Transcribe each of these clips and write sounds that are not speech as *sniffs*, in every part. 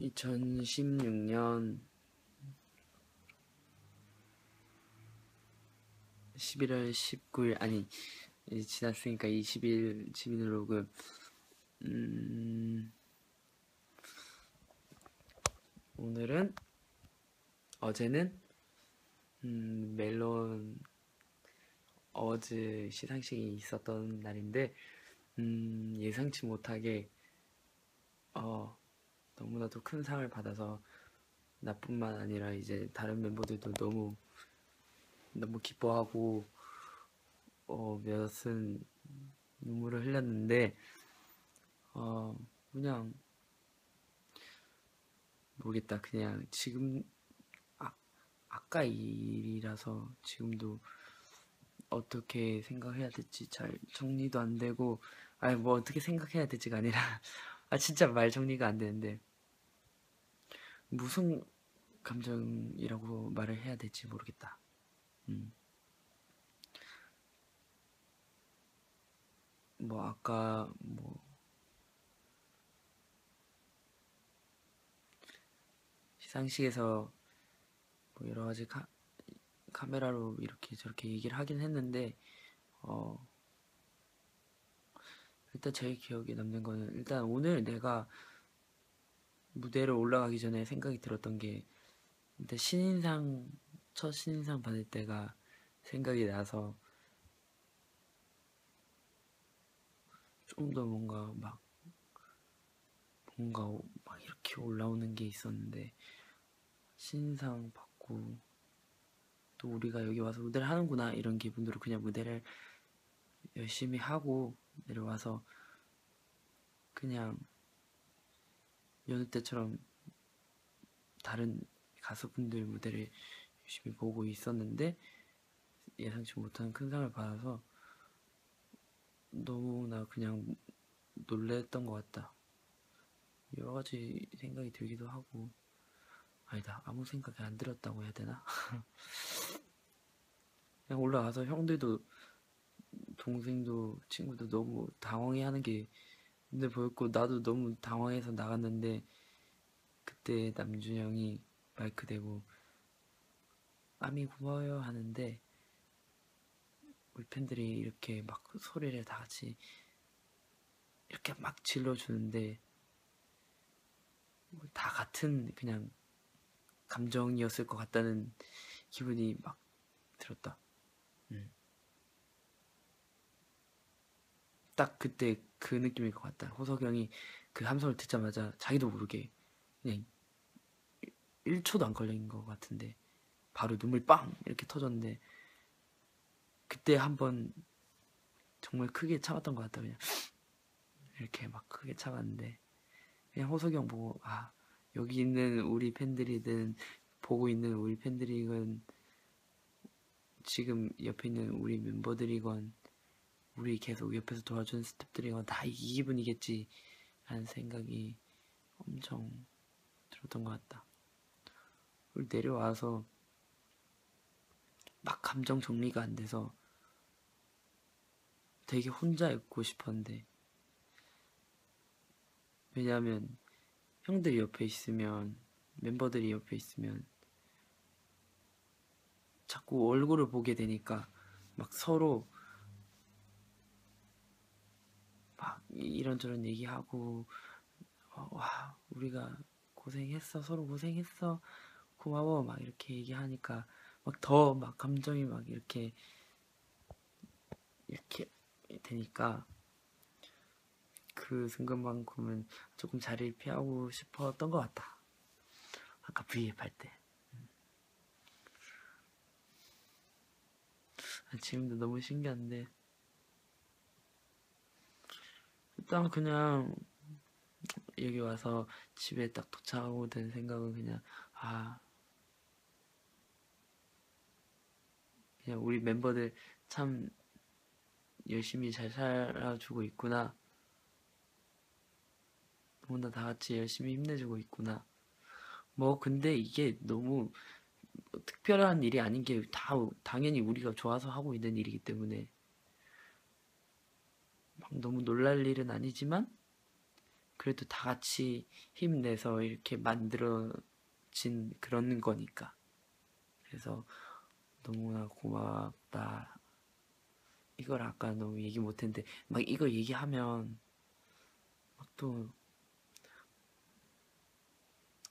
2016년 11월 19일 아니 지났으니까 20일 지민 로그 음 오늘은 어제는 음 멜론 어워즈 시상식이 있었던 날인데 음 예상치 못하게 어 너무나도 큰 상을 받아서 나뿐만 아니라 이제 다른 멤버들도 너무 너무 기뻐하고 어 몇은 눈물을 흘렸는데 어 그냥 모르겠다. 그냥 지금 아, 아까 일이라서 지금도 어떻게 생각해야 될지 잘 정리도 안 되고 아니 뭐 어떻게 생각해야 될지가 아니라 *laughs* 아 진짜 말 정리가 안 되는데 무슨 감정이라고 말을 해야 될지 모르겠다. 음. 뭐 아까 뭐 시상식에서 뭐 여러 가지 카, 카메라로 이렇게 저렇게 얘기를 하긴 했는데 어 일단 제일 기억에 남는 거는 일단 오늘 내가 무대를 올라가기 전에 생각이 들었던 게 일단 신인상 첫 신인상 받을 때가 생각이 나서 좀 더 뭔가 막 뭔가 막 이렇게 올라오는 게 있었는데 신인상 받고 또 우리가 여기 와서 무대를 하는구나 이런 기분으로 그냥 무대를 열심히 하고 내려와서 그냥 여느 때처럼 다른 가수분들 무대를 열심히 보고 있었는데 예상치 못한 큰 상을 받아서 너무나 그냥 놀랬던 것 같다. 여러 가지 생각이 들기도 하고 아니다 아무 생각이 안 들었다고 해야 되나? *laughs* 그냥 올라가서 형들도 동생도 친구도 너무 당황해하는 게 근데 보였고 나도 너무 당황해서 나갔는데 그때 남준 형이 마이크 대고 아미 고마워요 하는데 우리 팬들이 이렇게 막 소리를 다 같이 이렇게 막 질러주는데 다 같은 그냥 감정이었을 것 같다는 기분이 막 들었다. 음. 딱 그때 그 느낌일 것 같다. 호석형이 그 함성을 듣자마자 자기도 모르게 그냥 1초도 안 걸린 것 같은데 바로 눈물 빵 이렇게 터졌는데 그때 한번 정말 크게 참았던 것 같다 그냥 *sniffs* 이렇게 막 크게 참았는데 그냥 호석형 보고 아 여기 있는 우리 팬들이든 보고 있는 우리 팬들이건 지금 옆에 있는 우리 멤버들이건 우리 계속 옆에서 도와준 스탭들이건 다이 기분이겠지 라는 생각이 엄청 들었던 것 같다. 그리고 내려와서 막 감정 정리가 안 돼서 되게 혼자 있고 싶었는데 왜냐하면 형들이 옆에 있으면 멤버들이 옆에 있으면 자꾸 얼굴을 보게 되니까 막 서로 막 이런저런 얘기하고 어, 와 우리가 고생했어 서로 고생했어 고마워 막 이렇게 얘기하니까 막더막 감정이 막 이렇게 이렇게 되니까 그 순간만큼은 조금 자리를 피하고 싶었던 것 같다. 아까 V앱 할 때. 아, 지금도 너무 신기한데 일단 그냥 여기 와서 집에 딱 도착하고 든 생각은 그냥 아 그냥 우리 멤버들 참 열심히 잘 살아주고 있구나. 너무나 다 같이 열심히 힘내주고 있구나. 뭐 근데 이게 너무 특별한 일이 아닌 게 다 당연히 우리가 좋아서 하고 있는 일이기 때문에 막 너무 놀랄 일은 아니지만 그래도 다 같이 힘내서 이렇게 만들어진 그런 거니까. 그래서 너무나 고맙다. 이걸 아까 너무 얘기 못했는데 막 이거 얘기하면 막 또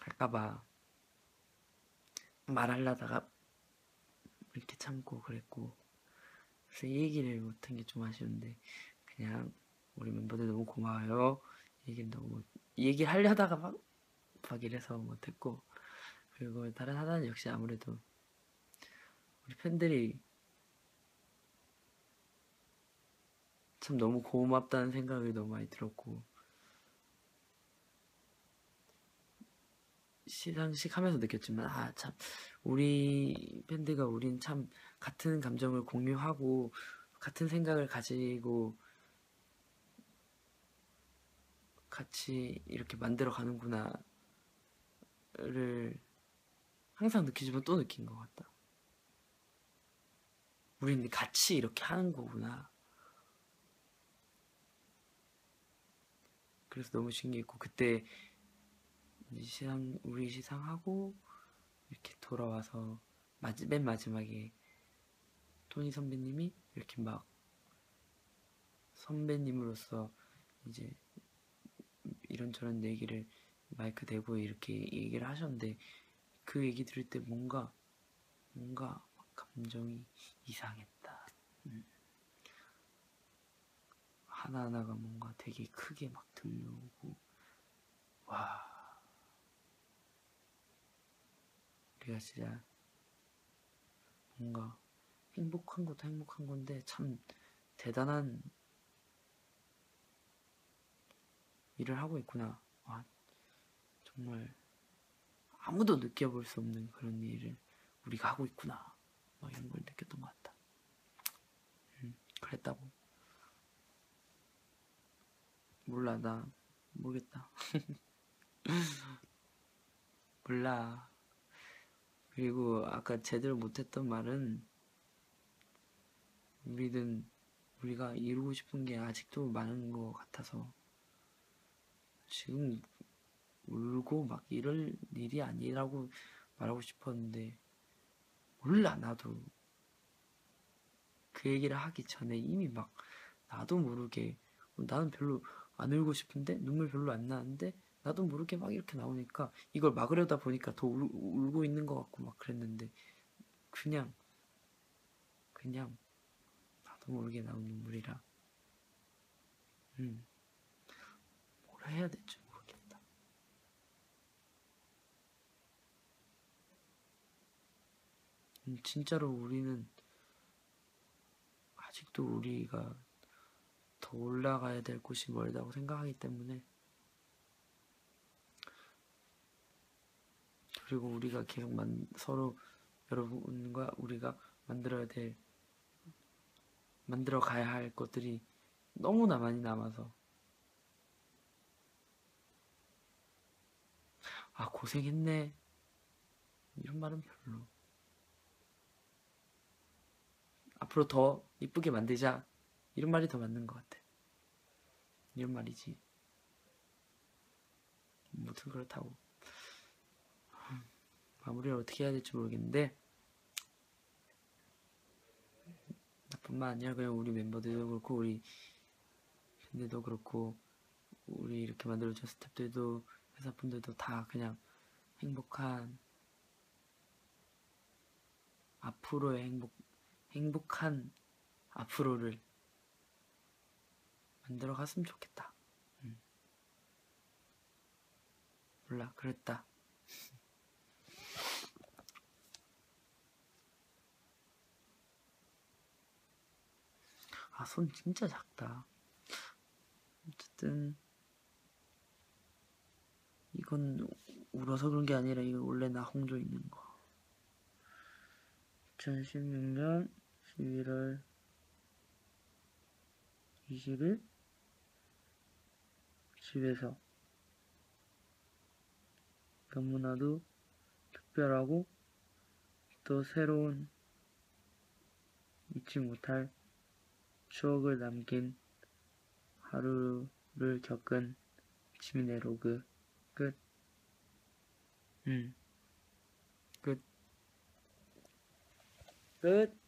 할까봐 말하려다가 이렇게 참고 그랬고 그래서 이 얘기를 못한 게 좀 아쉬운데 그냥 우리 멤버들 너무 고마워요. 얘기 너무 얘기 하려다가 막, 막 이래서 못했고. 그리고 다른 하나는 역시 아무래도 우리 팬들이 참 너무 고맙다는 생각이 너무 많이 들었고. 시상식 하면서 느꼈지만 아 참 우리 팬들과 우린 참 같은 감정을 공유하고 같은 생각을 가지고 같이 이렇게 만들어 가는구나를 항상 느끼지만 또 느낀 것 같다. 우리는 같이 이렇게 하는 거구나. 그래서 너무 신기했고 그때 시상 우리 시상하고 이렇게 돌아와서 마지, 맨 마지막에 토니 선배님이 이렇게 막 선배님으로서 이제 이런저런 얘기를 마이크 대고 이렇게 얘기를 하셨는데 그 얘기 들을 때 뭔가 뭔가 막 감정이 이상했다. 음. 하나하나가 뭔가 되게 크게 막 들려오고 와 우리가 진짜 뭔가 행복한 것도 행복한 건데 참 대단한 일을 하고 있구나. 와, 정말 아무도 느껴볼 수 없는 그런 일을 우리가 하고 있구나. 막 이런 걸 느꼈던 것 같다. 음, 그랬다고. 몰라, 나 모르겠다. *laughs* 몰라. 그리고 아까 제대로 못했던 말은 우리는 우리가 이루고 싶은 게 아직도 많은 것 같아서 지금 울고 막 이럴 일이 아니라고 말하고 싶었는데 몰라 나도. 그 얘기를 하기 전에 이미 막 나도 모르게 나는 별로 안 울고 싶은데 눈물 별로 안 나는데 나도 모르게 막 이렇게 나오니까 이걸 막으려다 보니까 더 울, 울고 있는 것 같고 막 그랬는데 그냥 그냥 나도 모르게 나온 눈물이라. 음 될지 모르겠다. 음, 진짜로 우리는 아직도 우리가 더 올라가야 될 곳이 멀다고 생각하기 때문에 그리고 우리가 계속 만, 서로 여러분과 우리가 만들어야 될 만들어 가야 할 것들이 너무나 많이 남아서 아 고생했네. 이런 말은 별로. 앞으로 더 이쁘게 만들자. 이런 말이 더 맞는 것 같아. 이런 말이지. 무튼 그렇다고 마무리를 어떻게 해야 될지 모르겠는데. 나뿐만 아니라 그냥 우리 멤버들도 그렇고 우리 팬들도 그렇고 우리 이렇게 만들어준 스태프들도 회사분들도 다 그냥 행복한 앞으로의 행복 행복한 앞으로를 만들어 갔으면 좋겠다. 음. 몰라 그랬다. *laughs* 아, 손 진짜 작다. 어쨌든, 이건 울어서 그런 게 아니라 이거 원래 나 홍조 있는 거. 2016년 11월 20일 집에서 너무나도 특별하고 또 새로운 잊지 못할 추억을 남긴 하루를 겪은 지민의 로그 끝. Mm. Good. Good.